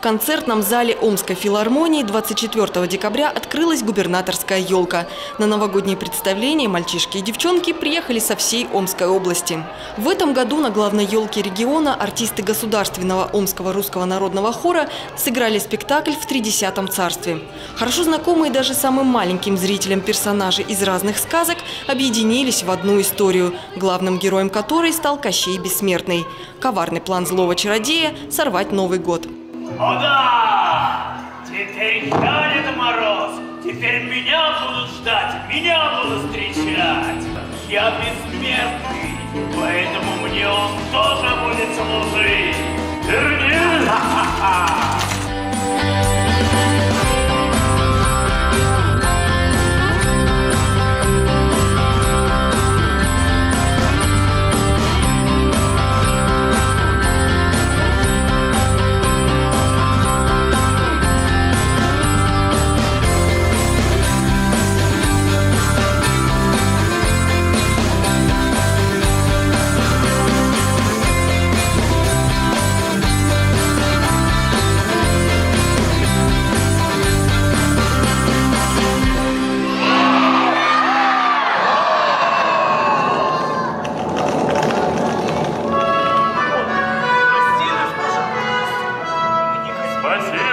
концертном зале Омской филармонии 24 декабря открылась губернаторская елка. На новогодние представления мальчишки и девчонки приехали со всей Омской области. В этом году на главной елке региона артисты Государственного Омского русского народного хора сыграли спектакль в тридесятом царстве. Хорошо знакомые даже самым маленьким зрителям персонажи из разных сказок объединились в одну историю, главным героем которой стал Кощей Бессмертный. Коварный план злого чародея – сорвать Новый год. О да! Теперь Дед Мороз! Теперь меня будут ждать, меня будут встречать! Я бессмертный, поэтому мне он тоже будет служить! Верни!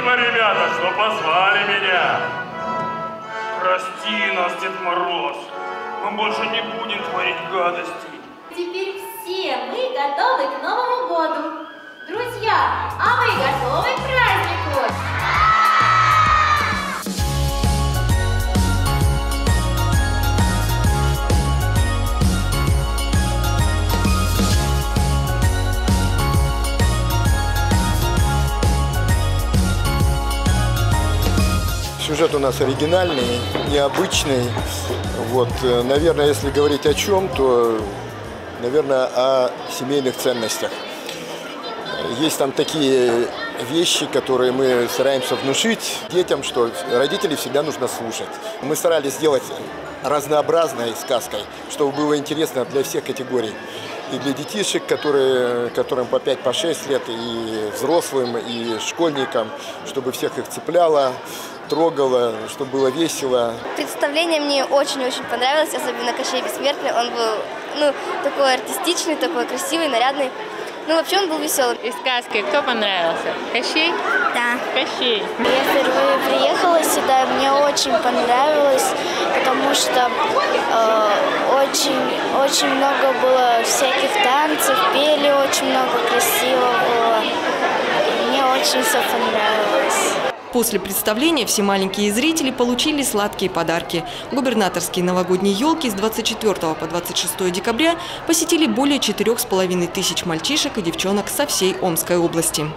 Спасибо, ребята, что позвали меня. Прости нас, Дед Мороз! Мы больше не будем творить гадостей! Теперь все мы готовы к Новому году. Друзья, Сюжет у нас оригинальный, необычный. Вот, э, наверное, если говорить о чем, то, наверное, о семейных ценностях. Есть там такие вещи, которые мы стараемся внушить детям, что родителей всегда нужно слушать. Мы старались сделать разнообразной сказкой, чтобы было интересно для всех категорий. И для детишек, которые, которым по 5-6 по лет, и взрослым, и школьникам, чтобы всех их цепляло, трогало, чтобы было весело. Представление мне очень-очень понравилось, особенно Кощей Бессмертный. Он был ну, такой артистичный, такой красивый, нарядный. Ну, вообще он был веселый. Из сказки кто понравился? Кощей? Да. Кощей. Я впервые приехала сюда, и мне очень понравилось, потому что э, очень, очень много было всяких танцев, пели очень много красиво было. И мне очень все понравилось. После представления все маленькие зрители получили сладкие подарки. Губернаторские новогодние елки с 24 по 26 декабря посетили более 4,5 тысяч мальчишек и девчонок со всей Омской области.